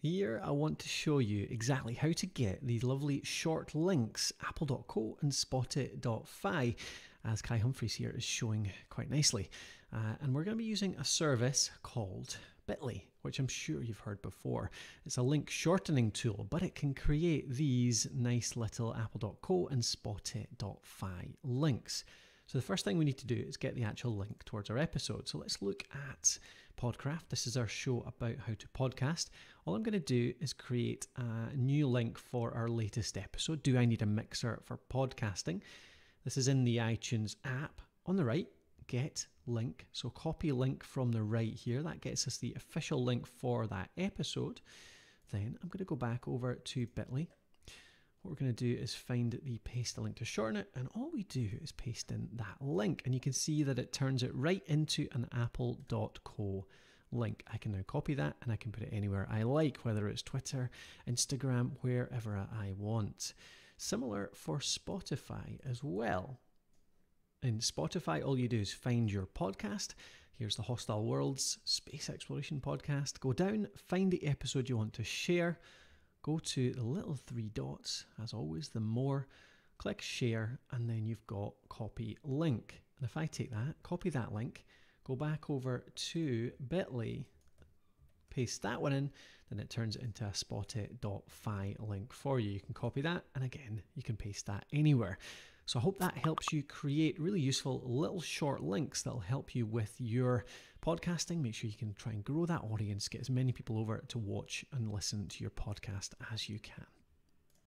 Here, I want to show you exactly how to get these lovely short links, apple.co and spoti.fi, as Kai Humphries here is showing quite nicely. Uh, and we're going to be using a service called Bitly, which I'm sure you've heard before. It's a link shortening tool, but it can create these nice little apple.co and spoti.fi links. So the first thing we need to do is get the actual link towards our episode. So let's look at Podcraft. This is our show about how to podcast. All I'm going to do is create a new link for our latest episode. Do I need a mixer for podcasting? This is in the iTunes app. On the right, get link. So copy link from the right here. That gets us the official link for that episode. Then I'm going to go back over to Bitly what we're going to do is find the paste the link to shorten it and all we do is paste in that link and you can see that it turns it right into an apple.co link. I can now copy that and I can put it anywhere I like, whether it's Twitter, Instagram, wherever I want. Similar for Spotify as well. In Spotify, all you do is find your podcast. Here's the Hostile Worlds Space Exploration Podcast. Go down, find the episode you want to share go to the little three dots, as always, the more, click share, and then you've got copy link. And if I take that, copy that link, go back over to bit.ly, paste that one in, then it turns it into a spoti.fi link for you. You can copy that, and again, you can paste that anywhere. So I hope that helps you create really useful little short links that'll help you with your podcasting. Make sure you can try and grow that audience, get as many people over to watch and listen to your podcast as you can.